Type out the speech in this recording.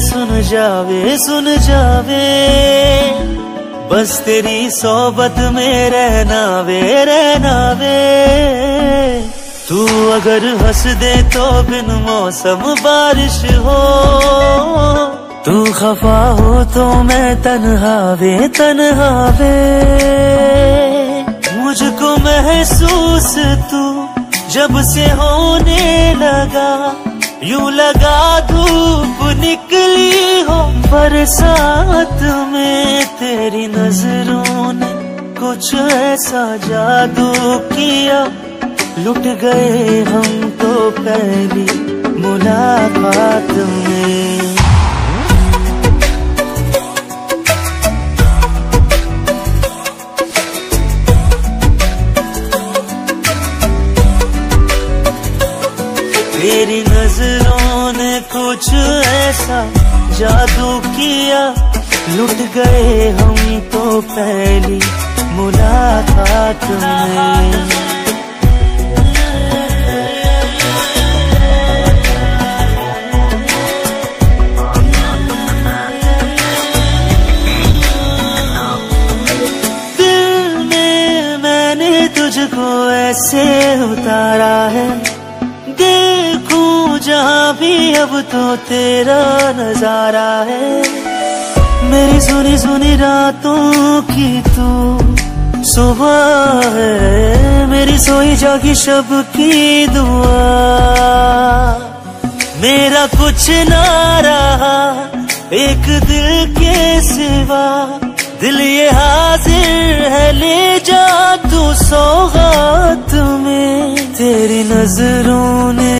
सुन जावे सुन जावे। बस तेरी सोबत में रहना वे रहना वे तू अगर हंस दे तो बिन मौसम बारिश हो। तू खफा हो तो मैं तनहा वे तनहा मुझको महसूस तू जब से होने लगा। यूँ लगा धूप निकली हो बरसात में तेरी नज़रों ने कुछ ऐसा जादू किया। लुट गए हम तो पहली मुलाकात में। तेरी नज़रों ने कुछ ऐसा जादू किया। लुट गए हम तो पहली मुलाकात में। दिल तुझको ऐसे उतारा है। देखूँ जहाँ भी अब तो तेरा नज़ारा है। मेरी सुनी सुनी रातों की तू सुबह है। मेरी सोई जागी शब की दुआ। मेरा कुछ ना रहा एक दिल के सिवा। दिल ये हाजिर है, ले जा तू सौ